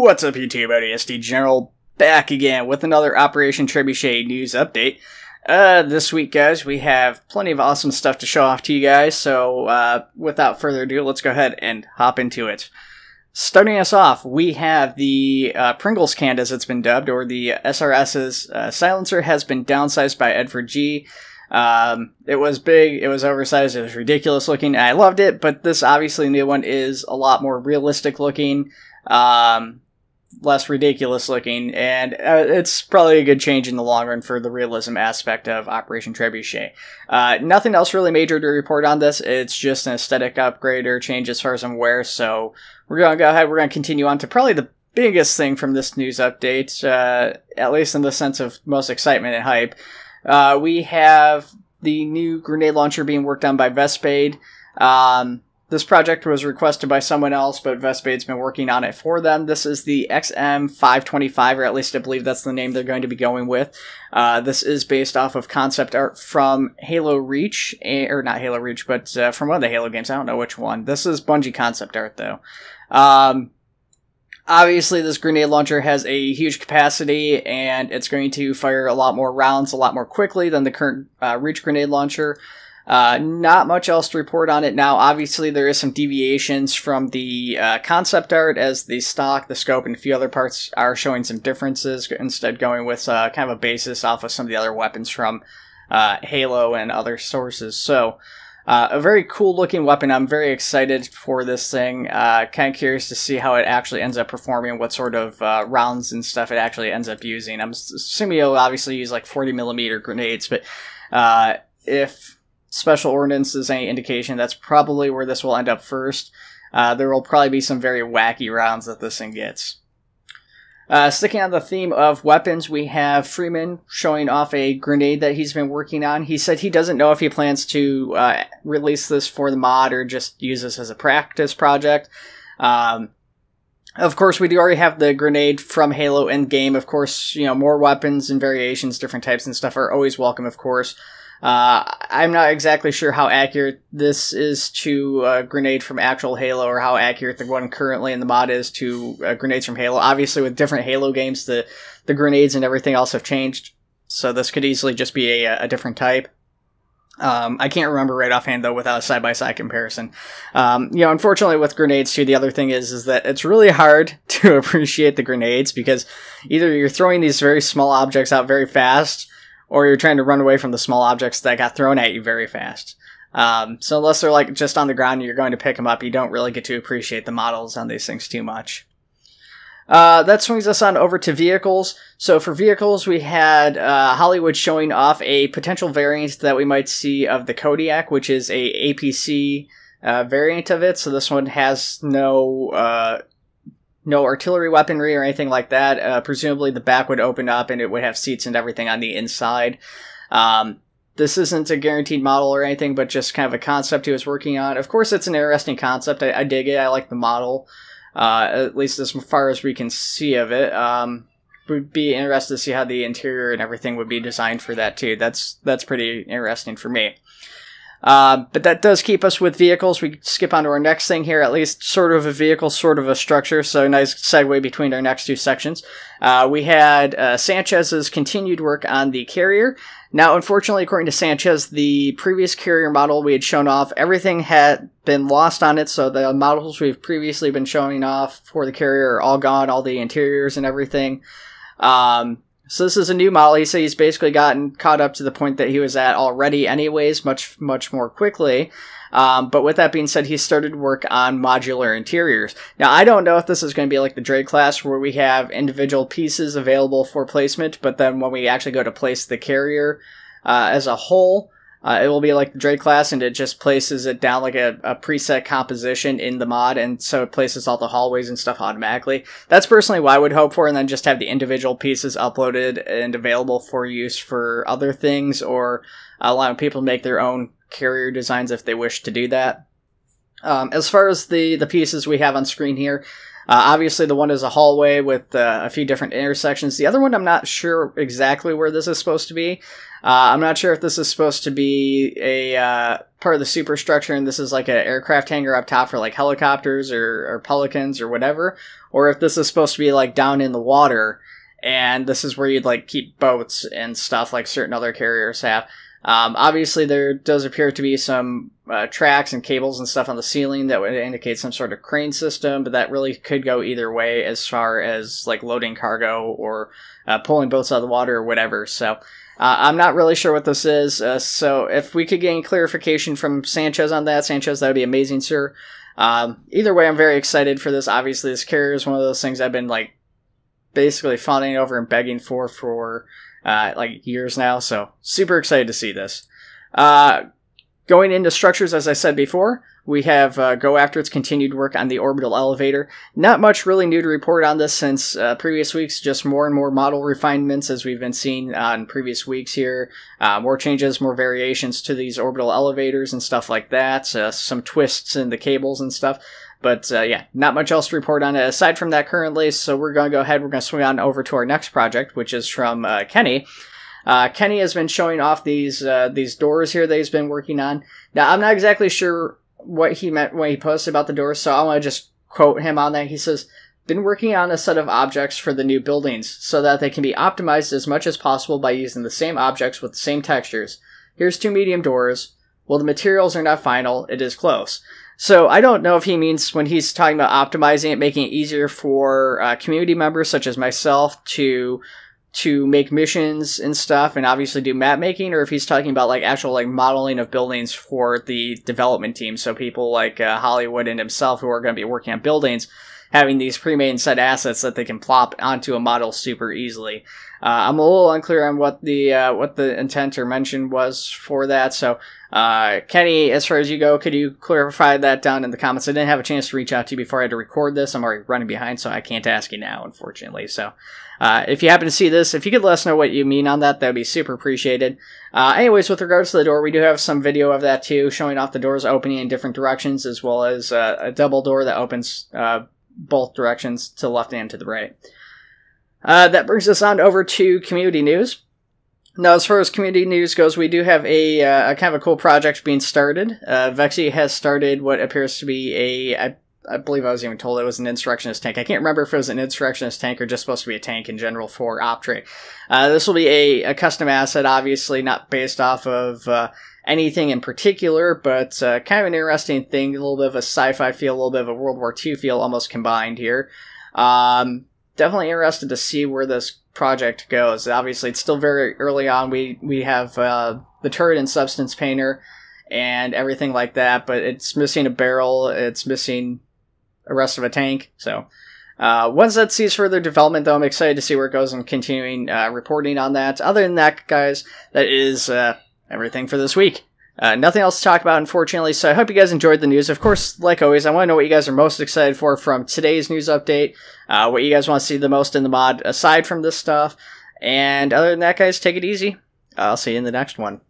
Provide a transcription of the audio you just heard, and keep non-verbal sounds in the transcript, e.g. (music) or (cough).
What's up, YouTube? ODST General back again with another Operation Trebuchet news update. Uh, this week, guys, we have plenty of awesome stuff to show off to you guys. So, uh, without further ado, let's go ahead and hop into it. Starting us off, we have the uh, Pringles can, as it's been dubbed, or the SRS's uh, silencer has been downsized by Edford G. Um, it was big, it was oversized, it was ridiculous looking. I loved it, but this obviously new one is a lot more realistic looking um, less ridiculous looking, and uh, it's probably a good change in the long run for the realism aspect of Operation Trebuchet. Uh, nothing else really major to report on this. It's just an aesthetic upgrade or change as far as I'm aware. So we're gonna go ahead. We're gonna continue on to probably the biggest thing from this news update, uh, at least in the sense of most excitement and hype. Uh, we have the new grenade launcher being worked on by Vespade. Um, this project was requested by someone else, but Vespade's been working on it for them. This is the XM525, or at least I believe that's the name they're going to be going with. Uh, this is based off of concept art from Halo Reach, or not Halo Reach, but uh, from one of the Halo games. I don't know which one. This is Bungie concept art, though. Um, obviously, this grenade launcher has a huge capacity, and it's going to fire a lot more rounds a lot more quickly than the current uh, Reach grenade launcher. Uh, not much else to report on it now. Obviously, there is some deviations from the uh, concept art, as the stock, the scope, and a few other parts are showing some differences. Instead, going with uh, kind of a basis off of some of the other weapons from uh, Halo and other sources. So, uh, a very cool looking weapon. I'm very excited for this thing. Kind of curious to see how it actually ends up performing, what sort of rounds and stuff it actually ends up using. I'm assuming it'll obviously use like 40 millimeter grenades, but if special ordinance is any indication, that's probably where this will end up first. Uh, there will probably be some very wacky rounds that this thing gets. Uh, sticking on the theme of weapons, we have Freeman showing off a grenade that he's been working on. He said he doesn't know if he plans to uh, release this for the mod or just use this as a practice project. Um, of course, we do already have the grenade from Halo in game. Of course, you know, more weapons and variations, different types and stuff are always welcome, of course. Uh, I'm not exactly sure how accurate this is to a grenade from actual Halo, or how accurate the one currently in the mod is to uh, grenades from Halo. Obviously, with different Halo games, the the grenades and everything else have changed, so this could easily just be a, a different type. Um, I can't remember right offhand though without a side by side comparison. Um, you know, unfortunately with grenades too, the other thing is is that it's really hard (laughs) to appreciate the grenades because either you're throwing these very small objects out very fast, or you're trying to run away from the small objects that got thrown at you very fast. Um, so unless they're like just on the ground and you're going to pick them up, you don't really get to appreciate the models on these things too much. Uh, that swings us on over to vehicles. So for vehicles, we had uh, Hollywood showing off a potential variant that we might see of the Kodiak, which is a APC uh, variant of it. So this one has no uh, no artillery weaponry or anything like that. Uh, presumably, the back would open up and it would have seats and everything on the inside. Um, this isn't a guaranteed model or anything, but just kind of a concept he was working on. Of course, it's an interesting concept. I, I dig it. I like the model, uh, at least as far as we can see of it. Um, would be interested to see how the interior and everything would be designed for that too. That's that's pretty interesting for me. Uh, but that does keep us with vehicles. We skip on to our next thing here, at least sort of a vehicle, sort of a structure. So nice segue between our next two sections. Uh, we had uh, Sanchez's continued work on the carrier. Now, unfortunately, according to Sanchez, the previous carrier model we had shown off, everything had been lost on it. So the models we've previously been showing off for the carrier are all gone, all the interiors and everything. Um, so this is a new model. He said he's basically gotten caught up to the point that he was at already, anyways, much much more quickly. Um, but with that being said, he started work on modular interiors. Now I don't know if this is going to be like the Drake class, where we have individual pieces available for placement, but then when we actually go to place the carrier uh, as a whole, uh, it will be like the Drake class, and it just places it down like a, a, preset composition in the mod, and so it places all the hallways and stuff automatically. That's personally what I would hope for, and then just have the individual pieces uploaded and available for use for other things, or allowing people to make their own carrier designs if they wish to do that. Um, as far as the, the pieces we have on screen here, Uh, obviously, the one is a hallway with uh, a few different intersections. The other one, I'm not sure exactly where this is supposed to be. Uh, I'm not sure if this is supposed to be a uh, part of the superstructure and this is like an aircraft hangar up top for like helicopters or, or pelicans or whatever, or if this is supposed to be like down in the water and this is where you'd like keep boats and stuff like certain other carriers have. Um, obviously, there does appear to be some uh, tracks and cables and stuff on the ceiling that would indicate some sort of crane system, but that really could go either way as far as like loading cargo or uh, pulling boats out of the water or whatever. So. Uh, I'm not really sure what this is, uh, so if we could gain clarification from Sanchez on that, Sanchez, that would be amazing, sir. Um, either way, I'm very excited for this. Obviously, this carrier is one of those things I've been like basically fawning over and begging for for uh, like years now. So super excited to see this. Uh, going into structures, as I said before, we have uh, Go After its continued work on the orbital elevator. Not much really new to report on this since uh, previous weeks, just more and more model refinements as we've been seeing on previous weeks here. Uh, more changes, more variations to these orbital elevators and stuff like that. Uh, some twists in the cables and stuff. But uh, yeah, not much else to report on it aside from that currently. So we're going to go ahead. We're going to swing on over to our next project, which is from uh, Kenny. Uh, Kenny has been showing off these uh, these doors here that he's been working on. Now I'm not exactly sure what he meant when he posted about the doors, so I want to just quote him on that. He says, "Been working on a set of objects for the new buildings so that they can be optimized as much as possible by using the same objects with the same textures. Here's two medium doors. Well, the materials are not final. It is close." So I don't know if he means when he's talking about optimizing it, making it easier for uh, community members such as myself to to make missions and stuff, and obviously do map making, or if he's talking about like actual like modeling of buildings for the development team. So people like uh, Hollywood and himself who are going to be working on buildings having these pre-made set assets that they can plop onto a model super easily. Uh, I'm a little unclear on what the uh, what the intent or mention was for that. So, uh, Kenny, as far as you go, could you clarify that down in the comments? I didn't have a chance to reach out to you before I had to record this. I'm already running behind, so I can't ask you now, unfortunately. So, uh, if you happen to see this, if you could let us know what you mean on that, that would be super appreciated. Uh, anyways, with regards to the door, we do have some video of that too, showing off the doors opening in different directions, as well as uh, a double door that opens both directions to the left and to the right. Uh, that brings us on over to community news. Now, as far as community news goes, we do have a, uh, a kind of a cool project being started. Uh, has started what appears to be a, I, I believe I was even told it was an insurrectionist tank. I can't remember if it was an insurrectionist tank or just supposed to be a tank in general for OPTRE. Uh, this will be a, a custom asset, obviously not based off of uh, anything in particular, but uh, kind of an interesting thing. A little bit of a sci-fi feel, a little bit of a World War II feel, almost combined here. Um, definitely interested to see where this project goes. Obviously, it's still very early on. We we have uh, the turret and substance painter and everything like that, but it's missing a barrel. It's missing rest of a tank. So. Uh, once that sees further development, though, I'm excited to see where it goes and continuing uh, reporting on that. Other than that, guys, that is uh, everything for this week. Uh, nothing else to talk about, unfortunately, so I hope you guys enjoyed the news. Of course, like always, I want to know what you guys are most excited for from today's news update, uh, what you guys want to see the most in the mod aside from this stuff. And other than that, guys, take it easy. I'll see you in the next one.